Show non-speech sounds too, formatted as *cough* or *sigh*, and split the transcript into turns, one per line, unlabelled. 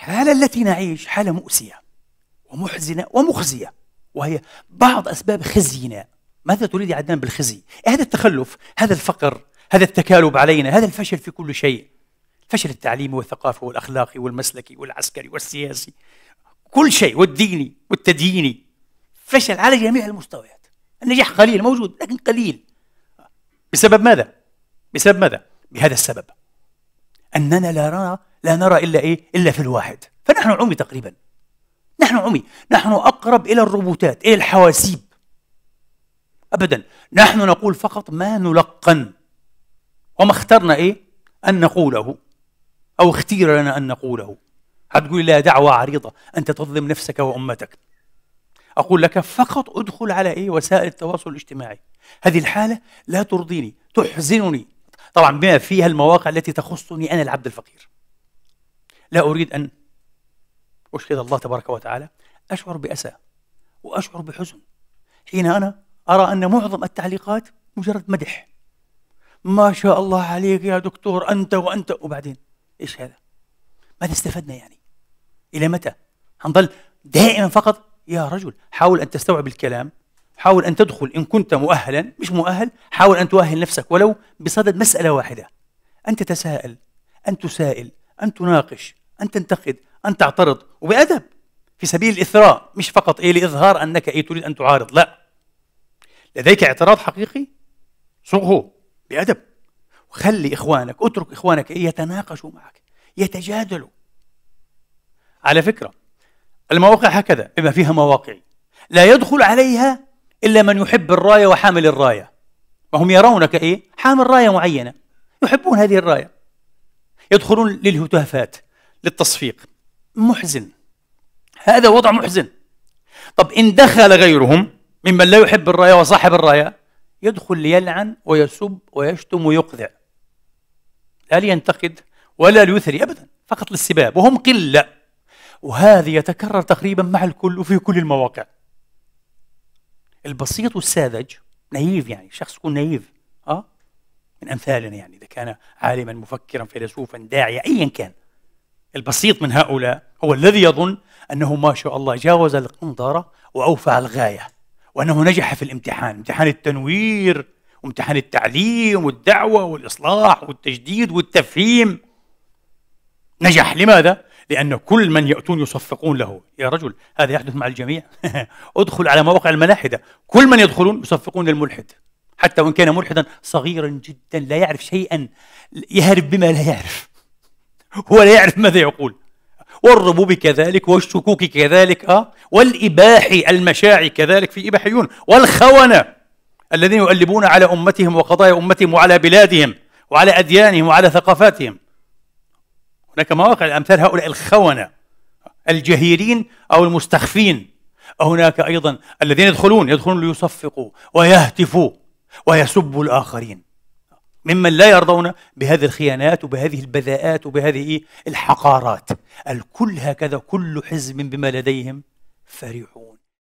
الحالة التي نعيش حالة مؤسية ومحزنة ومخزية وهي بعض أسباب خزينا ماذا تريد يا عدنان بالخزي؟ هذا التخلف؟ هذا الفقر؟ هذا التكالب علينا؟ هذا الفشل في كل شيء؟ الفشل التعليمي والثقافي والأخلاقي والمسلكي والعسكري والسياسي. كل شيء والديني والتدييني فشل على جميع المستويات. النجاح قليل موجود لكن قليل. بسبب ماذا؟ بسبب ماذا؟ بهذا السبب. أننا لا نرى لا نرى إلا إيه؟ إلا في الواحد. فنحن عمي تقريبا. نحن عمي. نحن أقرب إلى الروبوتات إلى الحواسيب. أبدا. نحن نقول فقط ما نلقن. وما اخترنا إيه؟ أن نقوله. أو اختير لنا أن نقوله. هتقول لا دعوة عريضة؟ أنت تظلم نفسك وأمتك. أقول لك فقط أدخل على إيه؟ وسائل التواصل الاجتماعي. هذه الحالة لا ترضيني تحزنني. طبعا بما فيها المواقع التي تخصني أنا العبد الفقير. لا أريد أن أشهد الله تبارك وتعالى. أشعر بأسى وأشعر بحزن حين أنا أرى أن معظم التعليقات مجرد مدح. ما شاء الله عليك يا دكتور أنت وأنت. وبعدين إيش هذا؟ ماذا استفدنا يعني؟ إلى متى؟ حنظل دائما فقط؟ يا رجل حاول أن تستوعب الكلام. حاول أن تدخل إن كنت مؤهلا. مش مؤهل حاول أن تؤهل نفسك ولو بصدد مسألة واحدة. أن تتساءل أن تسائل أن تناقش أن تنتقد أن تعترض. وبأدب. في سبيل الإثراء. مش فقط إيه لإظهار أنك إيه تريد أن تعارض. لا. لديك اعتراض حقيقي؟ صغه. بأدب. وخلي إخوانك اترك إخوانك إيه يتناقشوا معك. يتجادلوا. على فكرة المواقع هكذا بما فيها مواقعي. لا يدخل عليها إلا من يحب الراية وحامل الراية. وهم يرونك إيه؟ حامل راية معينة. يحبون هذه الراية. يدخلون للهتافات. للتصفيق. محزن. هذا وضع محزن. طب إن دخل غيرهم ممن لا يحب الراية وصاحب الراية يدخل ليلعن ويسب ويشتم ويقذع. لا لينتقد ولا ليثري أبدا فقط للسباب وهم قلة. وهذه يتكرر تقريبا مع الكل وفي كل المواقع. البسيط والساذج naive يعني شخص يكون naive آه؟ من امثالنا يعني إذا كان عالما مفكرا فيلسوفا داعيا ايا كان. البسيط من هؤلاء هو الذي يظن أنه ما شاء الله جاوز القنطرة وأوفى الغاية وأنه نجح في الامتحان امتحان التنوير وامتحان التعليم والدعوة والإصلاح والتجديد والتفهيم. نجح لماذا؟ لأن كل من يأتون يصفقون له. يا رجل هذا يحدث مع الجميع؟ *laughs* ادخل على مواقع الملاحدة. كل من يدخلون يصفقون للملحد حتى وإن كان ملحدا صغيرا جدا لا يعرف شيئا يهرب بما لا يعرف. هو لا يعرف ماذا يقول. والربوب كذلك والشكوك كذلك آه؟ والإباحي المشاعي كذلك في إباحيون. والخونة الذين يؤلبون على أمتهم وقضايا أمتهم وعلى بلادهم وعلى أديانهم وعلى ثقافاتهم. هناك مواقع أمثال هؤلاء الخونة الجهيرين أو المستخفين. هناك أيضا الذين يدخلون يدخلون ليصفقوا ويهتفوا ويسبوا الآخرين. ممن لا يرضون بهذه الخيانات وبهذه البذاءات وبهذه الحقارات. الكل هكذا كل حزب بما لديهم فرحون.